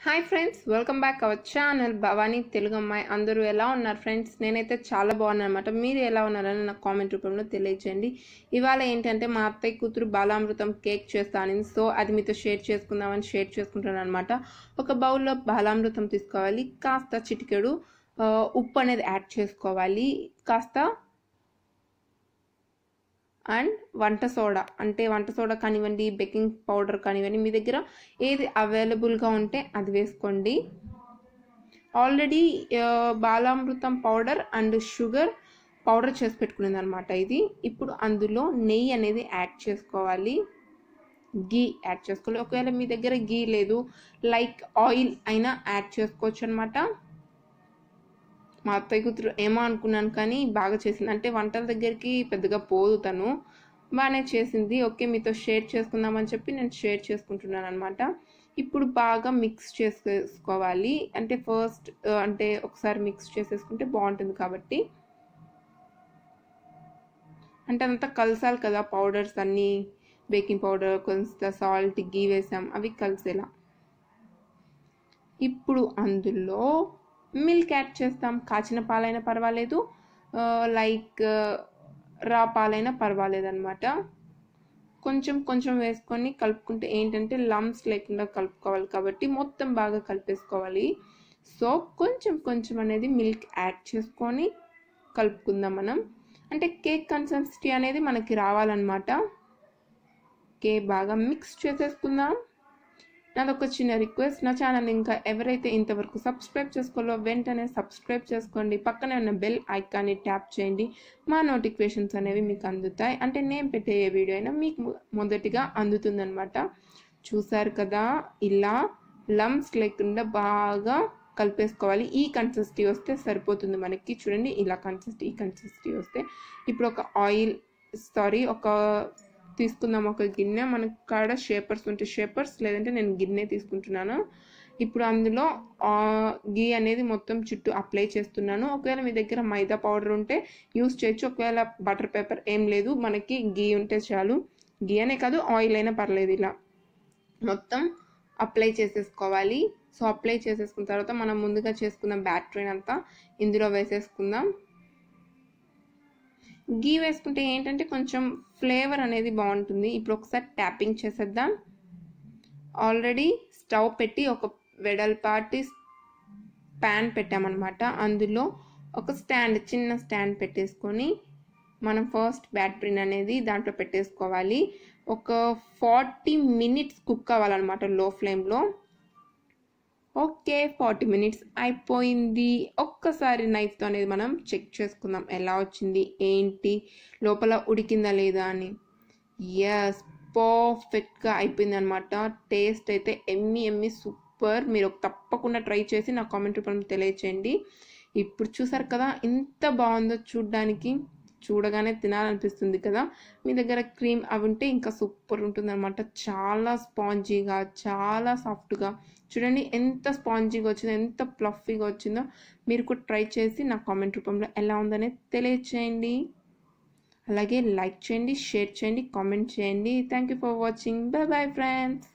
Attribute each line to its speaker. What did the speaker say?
Speaker 1: Hi friends welcome back our channel Bhavani Telugu అమ్మాయి అందరూ ఎలా ఉన్నారు ఫ్రెండ్స్ నేనైతే చాలా బాగున్నాను అనమాట మీరు ఎలా ఉన్నారని నాకు కామెంట్ రూపంలో తెలియచేయండి ఇవాళ ఏంటంటే మా అత్తయ్య కూతురు బాలామృతం కేక్ చేస్తాను సో అది మీతో షేర్ చేసుకుందామని షేర్ చేసుకుంటాను అనమాట ఒక బౌల్లో బాలామృతం తీసుకోవాలి కాస్త చిటికెడు ఉప్పు అనేది యాడ్ చేసుకోవాలి కాస్త అండ్ వంట సోడా. అంటే వంట సోడా కానివ్వండి బేకింగ్ పౌడర్ కానివ్వండి మీ దగ్గర ఏది అవైలబుల్గా ఉంటే అది వేసుకోండి. Already Balamrutham powder and sugar powder చేసి పెట్టుకునేది అనమాట ఇది. ఇప్పుడు అందులో నెయ్యి అనేది యాడ్ చేసుకోవాలి. గీ యాడ్ చేసుకోవాలి. ఒకవేళ మీ దగ్గర గీ లేదు లైక్ ఆయిల్ అయినా యాడ్ చేసుకోవచ్చు అనమాట మా అత్తయ్య కూతురు ఏమో అనుకున్నాను కానీ బాగా చేసింది. అంటే వంటల దగ్గరికి పెద్దగా పోదు తను. బాగానే చేసింది. ఓకే మీతో షేర్ చేసుకుందామని చెప్పి నేను షేర్ చేసుకుంటున్నాను అనమాట ఇప్పుడు బాగా మిక్స్ చేసుకోవాలి. అంటే ఫస్ట్ అంటే ఒకసారి మిక్స్ చేసేసుకుంటే బాగుంటుంది కాబట్టి. అంటే అంతా కలిసాలి కదా పౌడర్స్ అన్నీ. బేకింగ్ పౌడర్ కొంత సాల్ట్ గీ వేసాం. అవి కలిసేలా. ఇప్పుడు అందులో మిల్క్ యాడ్ చేస్తాం. కాచిన పాలైనా పర్వాలేదు. లైక్ రా పాలైనా పర్వాలేదు అనమాట కొంచెం కొంచెం వేసుకొని కలుపుకుంటే ఏంటంటే లమ్స్ లేకుండా కలుపుకోవాలి కాబట్టి మొత్తం బాగా కలిపేసుకోవాలి. సో కొంచెం కొంచెం అనేది మిల్క్ యాడ్ చేసుకొని కలుపుకుందాం మనం. అంటే కేక్ కన్సిస్టెన్సీ అనేది మనకి రావాలన్నమాట. కేక్ బాగా మిక్స్ చేసేసుకుందాం. నాదొక చిన్న రిక్వెస్ట్ నా ఛానల్ ఇంకా ఎవరైతే ఇంతవరకు సబ్స్క్రైబ్ చేసుకోలో వెంటనే సబ్స్క్రైబ్ చేసుకోండి. పక్కనే ఉన్న బెల్ ఐకాన్ని ట్యాప్ చేయండి. మా నోటిఫికేషన్స్ అనేవి మీకు అందుతాయి. అంటే నేను పెట్టే ఏ వీడియో అయినా మీకు మొదటిగా అందుతుందనమాట చూసారు కదా? ఇలా లమ్స్ లేకుండా బాగా కలిపేసుకోవాలి. ఈ కన్సిస్టీ వస్తే సరిపోతుంది మనకి. చూడండి ఇలా కన్సిస్టీ ఈ కన్సిస్టీ వస్తే. ఇప్పుడు ఒక ఆయిల్ సారీ ఒక తీసుకుందాం ఒక గిన్నె. మనకు కాడ షేపర్స్ ఉంటే షేపర్స్ లేదంటే నేను గిన్నె తీసుకుంటున్నాను. ఇప్పుడు అందులో గీ అనేది మొత్తం చుట్టూ అప్లై చేస్తున్నాను. ఒకవేళ మీ దగ్గర మైదా పౌడర్ ఉంటే యూస్ చేయొచ్చు. ఒకవేళ బటర్ పేపర్ ఏం లేదు మనకి గీ ఉంటే చాలు. గీ అనే కాదు ఆయిల్ అయినా పర్లేదు ఇలా. మొత్తం అప్లై చేసేసుకోవాలి. సో అప్లై చేసేసుకున్న తర్వాత మనం ముందుగా చేసుకున్న బ్యాటరీని అంతా ఇందులో వేసేసుకుందాం. గీ వేసుకుంటే ఏంటంటే కొంచెం ఫ్లేవర్ అనేది బాగుంటుంది. ఇప్పుడు ఒకసారి ట్యాపింగ్ చేసేద్దాం. ఆల్రెడీ స్టవ్ పెట్టి ఒక వెడల్పాటి ప్యాన్ పెట్టామన్నమాట. అందులో ఒక స్టాండ్ చిన్న స్టాండ్ పెట్టేసుకొని మనం ఫస్ట్ బ్యాటరీని అనేది దాంట్లో పెట్టేసుకోవాలి. ఒక ఫార్టీ మినిట్స్ కుక్ అవ్వాలన్నమాట లో ఫ్లేమ్లో. ఓకే ఫార్టీ మినిట్స్ అయిపోయింది. ఒక్కసారి నైఫ్తో అనేది మనం చెక్ చేసుకుందాం ఎలా వచ్చింది ఏంటి లోపల ఉడికిందా లేదా అని. ఎస్ పర్ఫెక్ట్గా అయిపోయింది అనమాట టేస్ట్ అయితే ఎమ్మి ఎమ్మి సూపర్. మీరు తప్పకుండా ట్రై చేసి నా కామెంట్ రూపంలో తెలియచేయండి. ఇప్పుడు చూసారు కదా ఎంత బాగుందో చూడ్డానికి. చూడగానే తినాలనిపిస్తుంది కదా. మీ దగ్గర క్రీమ్ అవి ఉంటే ఇంకా సూపర్ ఉంటుంది అనమాట చాలా స్పాంజీగా చాలా సాఫ్ట్గా. చూడండి ఎంత స్పాంజీగా వచ్చిందో ఎంత ప్లఫీగా వచ్చిందో. మీరు కూడా ట్రై చేసి నా కామెంట్ రూపంలో ఎలా ఉందనేది తెలియచేయండి. అలాగే లైక్ చేయండి షేర్ చేయండి కామెంట్ చేయండి. Thank you for watching bye bye friends